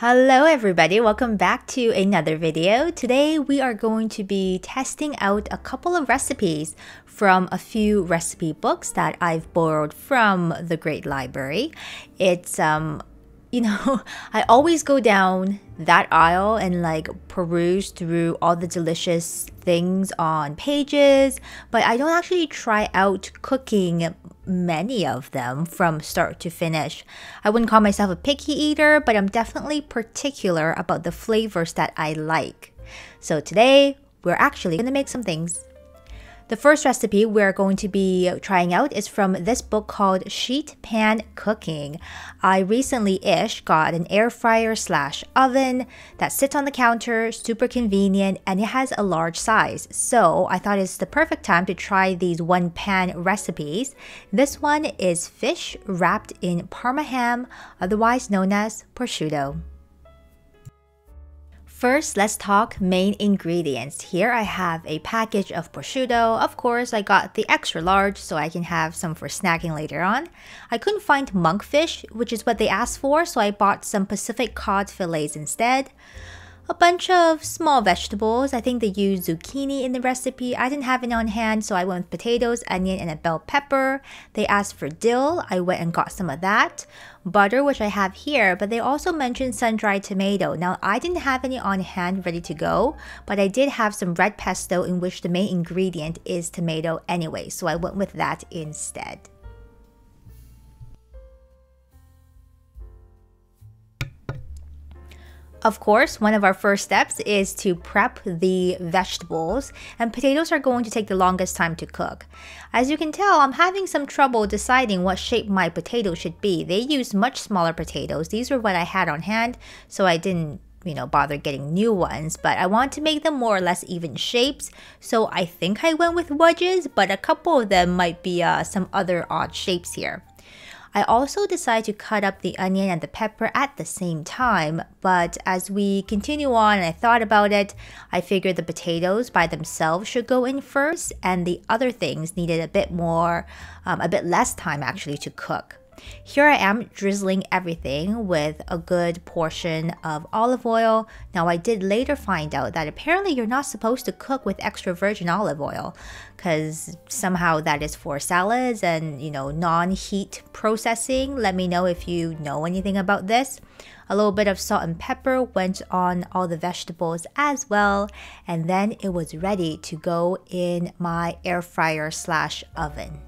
Hello everybody, welcome back to another video. Today we are going to be testing out a couple of recipes from a few recipe books that I've borrowed from the Great Library. It's um you know, I always go down that aisle and like peruse through all the delicious things on pages, but I don't actually try out cooking many of them from start to finish. I wouldn't call myself a picky eater, but I'm definitely particular about the flavors that I like. So today, we're actually to make some things the first recipe we're going to be trying out is from this book called Sheet Pan Cooking. I recently-ish got an air fryer slash oven that sits on the counter, super convenient, and it has a large size. So I thought it's the perfect time to try these one pan recipes. This one is fish wrapped in parma ham, otherwise known as prosciutto. First, let's talk main ingredients. Here I have a package of prosciutto. Of course, I got the extra large so I can have some for snacking later on. I couldn't find monkfish, which is what they asked for, so I bought some Pacific cod fillets instead a bunch of small vegetables. I think they used zucchini in the recipe. I didn't have it on hand, so I went with potatoes, onion, and a bell pepper. They asked for dill. I went and got some of that. Butter, which I have here, but they also mentioned sun-dried tomato. Now, I didn't have any on hand ready to go, but I did have some red pesto in which the main ingredient is tomato anyway, so I went with that instead. Of course, one of our first steps is to prep the vegetables, and potatoes are going to take the longest time to cook. As you can tell, I'm having some trouble deciding what shape my potato should be. They use much smaller potatoes. These were what I had on hand, so I didn't you know, bother getting new ones, but I want to make them more or less even shapes. So I think I went with wedges, but a couple of them might be uh, some other odd shapes here. I also decided to cut up the onion and the pepper at the same time, but as we continue on and I thought about it, I figured the potatoes by themselves should go in first and the other things needed a bit more, um, a bit less time actually to cook. Here I am drizzling everything with a good portion of olive oil. Now I did later find out that apparently you're not supposed to cook with extra virgin olive oil because somehow that is for salads and you know non-heat processing. Let me know if you know anything about this. A little bit of salt and pepper went on all the vegetables as well and then it was ready to go in my air fryer slash oven.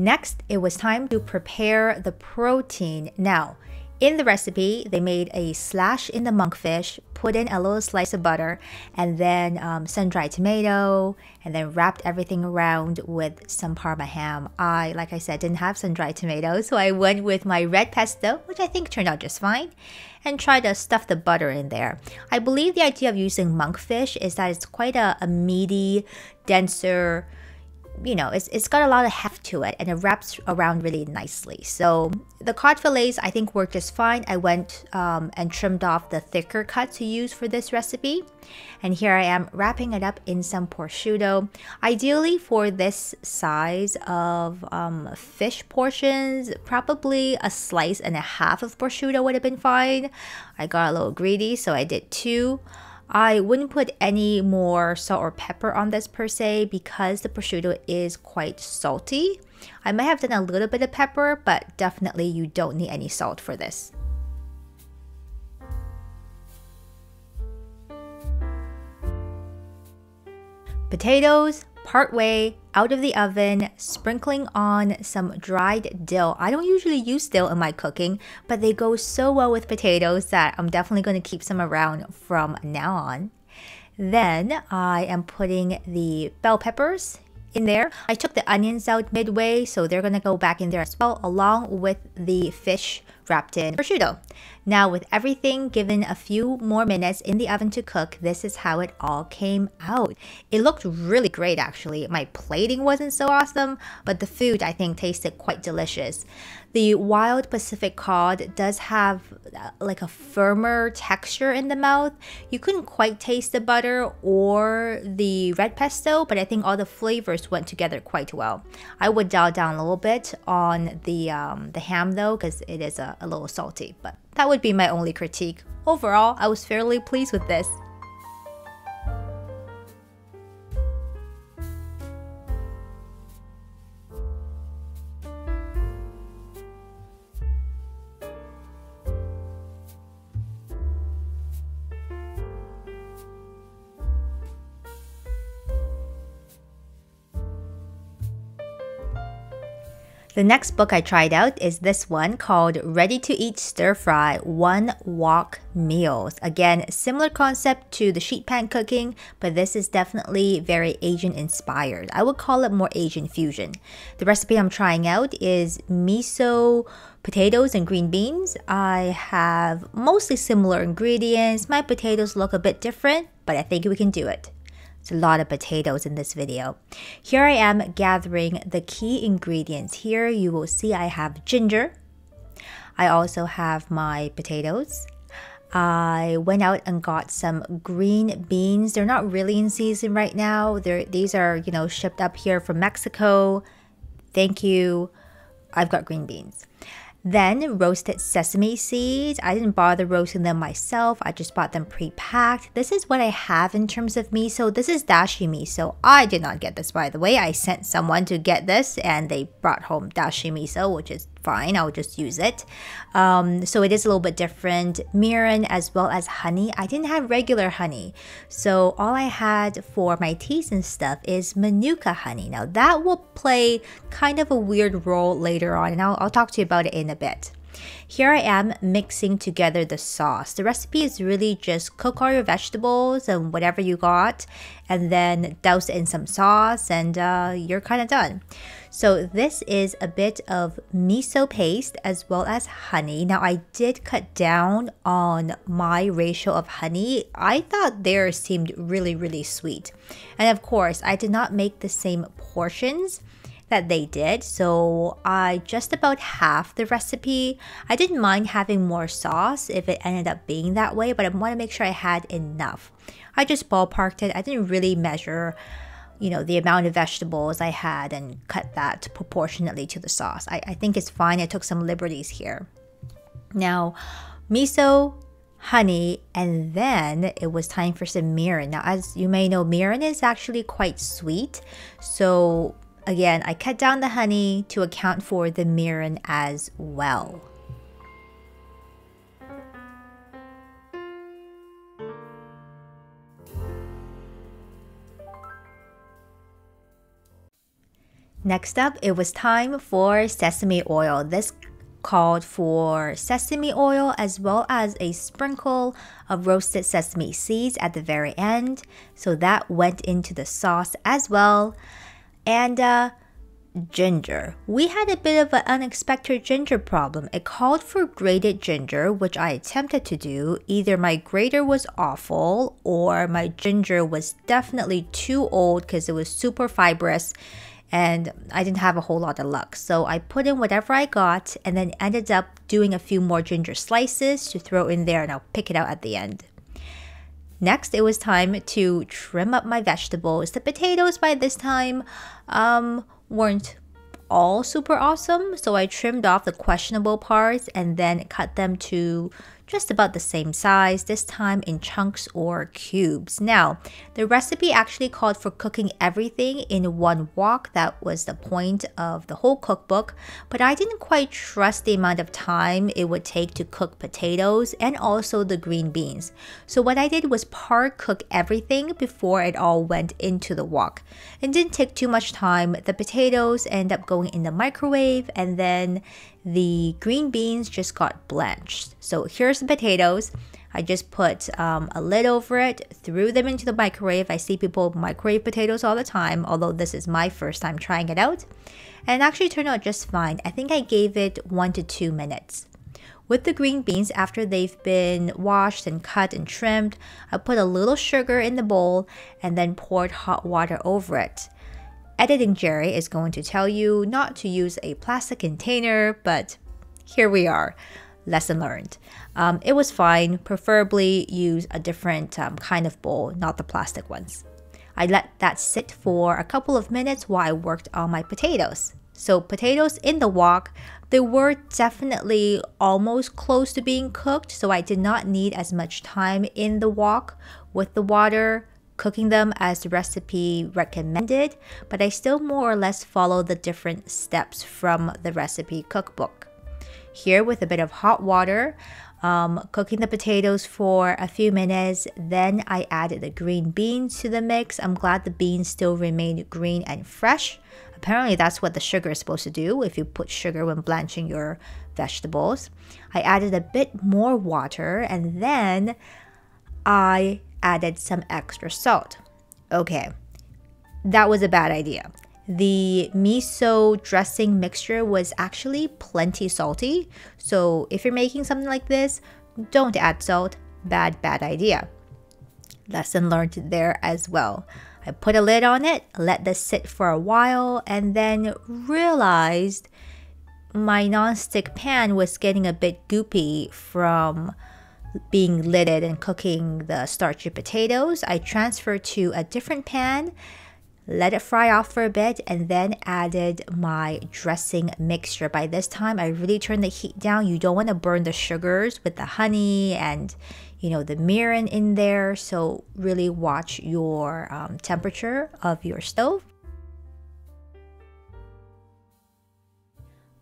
Next, it was time to prepare the protein. Now, in the recipe, they made a slash in the monkfish, put in a little slice of butter, and then um, sun-dried tomato, and then wrapped everything around with some parma ham. I, like I said, didn't have sun-dried tomato, so I went with my red pesto, which I think turned out just fine, and tried to stuff the butter in there. I believe the idea of using monkfish is that it's quite a, a meaty, denser, you know, it's, it's got a lot of heft to it and it wraps around really nicely. So the cod fillets I think work just fine. I went um, and trimmed off the thicker cut to use for this recipe. And here I am wrapping it up in some prosciutto. Ideally for this size of um, fish portions, probably a slice and a half of prosciutto would have been fine. I got a little greedy so I did two. I wouldn't put any more salt or pepper on this per se because the prosciutto is quite salty. I might have done a little bit of pepper, but definitely you don't need any salt for this. Potatoes, partway out of the oven, sprinkling on some dried dill. I don't usually use dill in my cooking, but they go so well with potatoes that I'm definitely going to keep some around from now on. Then I am putting the bell peppers in there. I took the onions out midway, so they're to go back in there as well, along with the fish wrapped in prosciutto. Now with everything given a few more minutes in the oven to cook, this is how it all came out. It looked really great actually. My plating wasn't so awesome, but the food I think tasted quite delicious. The wild Pacific cod does have uh, like a firmer texture in the mouth. You couldn't quite taste the butter or the red pesto, but I think all the flavors went together quite well. I would dial down a little bit on the um, the ham though, because it is a, a little salty. But that would be my only critique. Overall, I was fairly pleased with this. The next book I tried out is this one called Ready to Eat Stir Fry One Wok Meals. Again, similar concept to the sheet pan cooking, but this is definitely very Asian inspired. I would call it more Asian fusion. The recipe I'm trying out is miso potatoes and green beans. I have mostly similar ingredients. My potatoes look a bit different, but I think we can do it. It's a lot of potatoes in this video. Here I am gathering the key ingredients. Here you will see I have ginger. I also have my potatoes. I went out and got some green beans. They're not really in season right now. They're, these are, you know, shipped up here from Mexico. Thank you. I've got green beans. Then roasted sesame seeds. I didn't bother roasting them myself. I just bought them pre-packed. This is what I have in terms of miso. This is dashi miso. I did not get this by the way. I sent someone to get this and they brought home dashi miso, which is fine. I'll just use it. Um, so it is a little bit different. Mirin as well as honey. I didn't have regular honey. So all I had for my teas and stuff is Manuka honey. Now that will play kind of a weird role later on and I'll, I'll talk to you about it in a bit. Here I am mixing together the sauce. The recipe is really just cook all your vegetables and whatever you got and then douse it in some sauce and uh, you're kind of done. So this is a bit of miso paste as well as honey. Now I did cut down on my ratio of honey. I thought theirs seemed really, really sweet. And of course, I did not make the same portions that they did. So I just about half the recipe. I didn't mind having more sauce if it ended up being that way, but I want to make sure I had enough. I just ballparked it. I didn't really measure you know the amount of vegetables I had and cut that proportionately to the sauce. I, I think it's fine. I took some liberties here. Now, miso, honey, and then it was time for some mirin. Now, as you may know, mirin is actually quite sweet. So Again, I cut down the honey to account for the mirin as well. Next up, it was time for sesame oil. This called for sesame oil as well as a sprinkle of roasted sesame seeds at the very end. So that went into the sauce as well. And uh, ginger. We had a bit of an unexpected ginger problem. It called for grated ginger, which I attempted to do. Either my grater was awful or my ginger was definitely too old because it was super fibrous and I didn't have a whole lot of luck. So I put in whatever I got and then ended up doing a few more ginger slices to throw in there and I'll pick it out at the end. Next, it was time to trim up my vegetables. The potatoes by this time um, weren't all super awesome, so I trimmed off the questionable parts and then cut them to just about the same size, this time in chunks or cubes. Now, the recipe actually called for cooking everything in one wok. That was the point of the whole cookbook, but I didn't quite trust the amount of time it would take to cook potatoes and also the green beans. So what I did was par cook everything before it all went into the wok. It didn't take too much time. The potatoes end up going in the microwave and then the green beans just got blanched. So here's the potatoes. I just put um, a lid over it, threw them into the microwave. I see people microwave potatoes all the time, although this is my first time trying it out. And it actually turned out just fine. I think I gave it one to two minutes. With the green beans, after they've been washed and cut and trimmed, I put a little sugar in the bowl and then poured hot water over it. Editing Jerry is going to tell you not to use a plastic container, but here we are. Lesson learned. Um, it was fine. Preferably use a different um, kind of bowl, not the plastic ones. I let that sit for a couple of minutes while I worked on my potatoes. So, potatoes in the wok, they were definitely almost close to being cooked, so I did not need as much time in the wok with the water cooking them as the recipe recommended, but I still more or less follow the different steps from the recipe cookbook. Here, with a bit of hot water, um, cooking the potatoes for a few minutes. Then I added the green beans to the mix. I'm glad the beans still remained green and fresh. Apparently, that's what the sugar is supposed to do if you put sugar when blanching your vegetables. I added a bit more water and then I added some extra salt. Okay, that was a bad idea. The miso dressing mixture was actually plenty salty, so if you're making something like this, don't add salt. Bad, bad idea. Lesson learned there as well. I put a lid on it, let this sit for a while, and then realized my non-stick pan was getting a bit goopy from being lidded and cooking the starchy potatoes, I transferred to a different pan, let it fry off for a bit, and then added my dressing mixture. By this time, I really turned the heat down. You don't want to burn the sugars with the honey and you know the mirin in there. So really watch your um, temperature of your stove.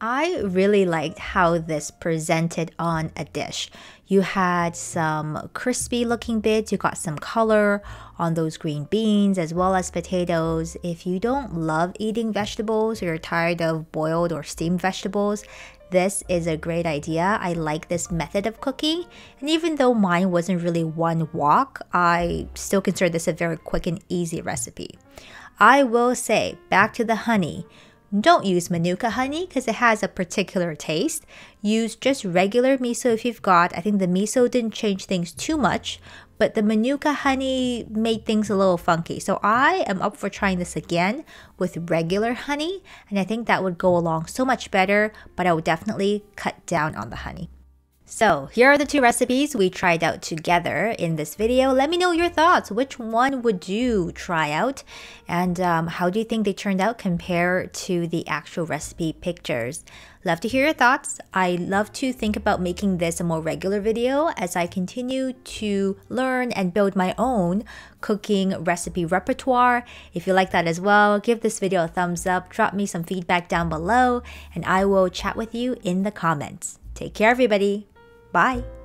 I really liked how this presented on a dish. You had some crispy looking bits, you got some color on those green beans as well as potatoes. If you don't love eating vegetables or you're tired of boiled or steamed vegetables, this is a great idea. I like this method of cooking. And even though mine wasn't really one wok, I still consider this a very quick and easy recipe. I will say, back to the honey. Don't use Manuka honey because it has a particular taste. Use just regular miso if you've got. I think the miso didn't change things too much, but the Manuka honey made things a little funky. So I am up for trying this again with regular honey, and I think that would go along so much better, but I would definitely cut down on the honey. So here are the two recipes we tried out together in this video. Let me know your thoughts. Which one would you try out? And um, how do you think they turned out compared to the actual recipe pictures? Love to hear your thoughts. I love to think about making this a more regular video as I continue to learn and build my own cooking recipe repertoire. If you like that as well, give this video a thumbs up, drop me some feedback down below, and I will chat with you in the comments. Take care, everybody. Bye.